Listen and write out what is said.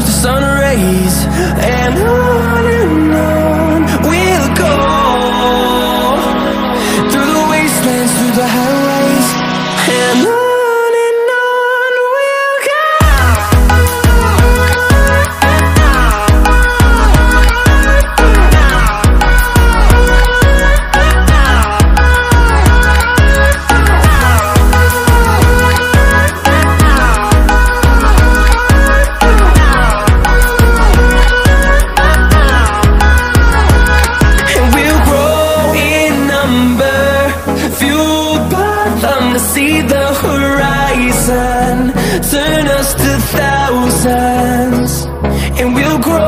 turns sun rays And on Turn us to thousands And we'll grow